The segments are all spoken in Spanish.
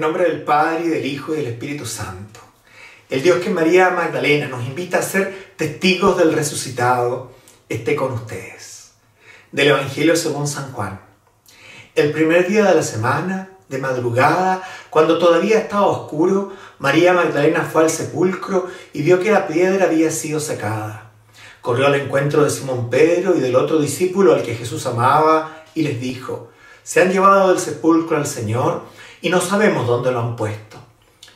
Nombre del Padre, y del Hijo, y del Espíritu Santo. El Dios que María Magdalena nos invita a ser testigos del resucitado, esté con ustedes. Del Evangelio según San Juan. El primer día de la semana, de madrugada, cuando todavía estaba oscuro, María Magdalena fue al sepulcro y vio que la piedra había sido sacada. Corrió al encuentro de Simón Pedro y del otro discípulo al que Jesús amaba y les dijo, se han llevado del sepulcro al Señor y no sabemos dónde lo han puesto.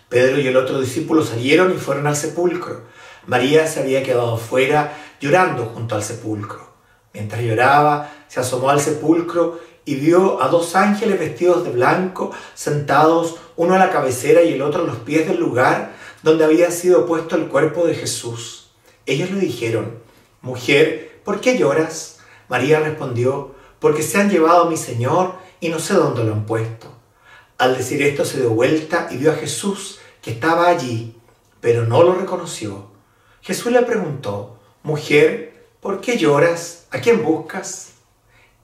Pedro y el otro discípulo salieron y fueron al sepulcro. María se había quedado fuera llorando junto al sepulcro. Mientras lloraba, se asomó al sepulcro y vio a dos ángeles vestidos de blanco sentados, uno a la cabecera y el otro a los pies del lugar donde había sido puesto el cuerpo de Jesús. Ellos le dijeron, Mujer, ¿por qué lloras? María respondió, porque se han llevado a mi Señor y no sé dónde lo han puesto. Al decir esto se dio vuelta y vio a Jesús que estaba allí, pero no lo reconoció. Jesús le preguntó, Mujer, ¿por qué lloras? ¿A quién buscas?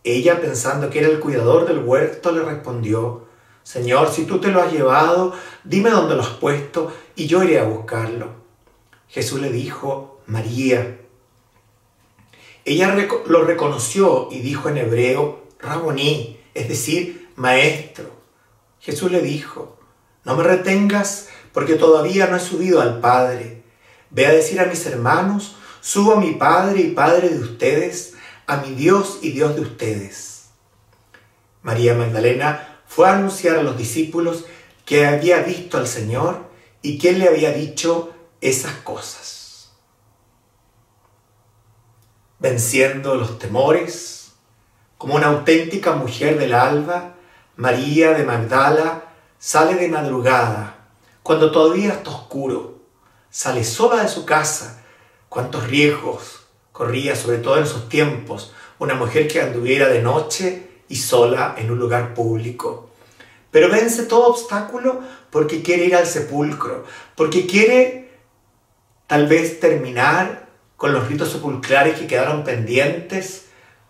Ella, pensando que era el cuidador del huerto, le respondió, Señor, si tú te lo has llevado, dime dónde lo has puesto y yo iré a buscarlo. Jesús le dijo, María. Ella lo reconoció y dijo en hebreo, Raboní, es decir, maestro. Jesús le dijo, no me retengas porque todavía no he subido al Padre. Ve a decir a mis hermanos, subo a mi Padre y Padre de ustedes, a mi Dios y Dios de ustedes. María Magdalena fue a anunciar a los discípulos que había visto al Señor y que le había dicho esas cosas. Venciendo los temores, como una auténtica mujer del alba, María de Magdala sale de madrugada, cuando todavía está oscuro. Sale sola de su casa. Cuántos riesgos corría, sobre todo en esos tiempos, una mujer que anduviera de noche y sola en un lugar público. Pero vence todo obstáculo porque quiere ir al sepulcro, porque quiere tal vez terminar con los ritos sepulcrales que quedaron pendientes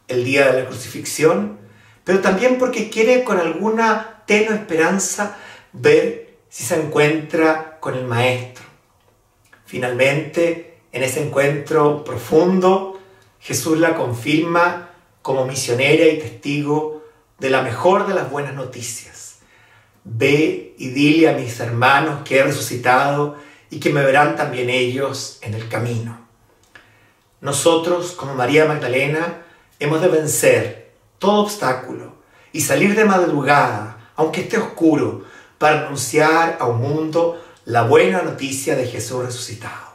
el día de la crucifixión pero también porque quiere con alguna tenue esperanza ver si se encuentra con el Maestro. Finalmente, en ese encuentro profundo, Jesús la confirma como misionera y testigo de la mejor de las buenas noticias. Ve y dile a mis hermanos que he resucitado y que me verán también ellos en el camino. Nosotros, como María Magdalena, hemos de vencer todo obstáculo y salir de madrugada, aunque esté oscuro, para anunciar a un mundo la buena noticia de Jesús resucitado.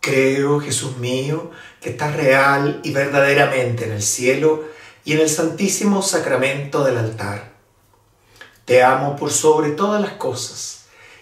Creo, Jesús mío, que estás real y verdaderamente en el cielo y en el santísimo sacramento del altar. Te amo por sobre todas las cosas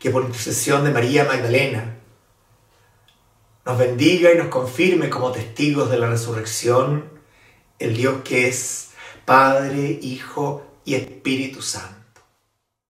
que por intercesión de María Magdalena nos bendiga y nos confirme como testigos de la resurrección el Dios que es Padre, Hijo y Espíritu Santo.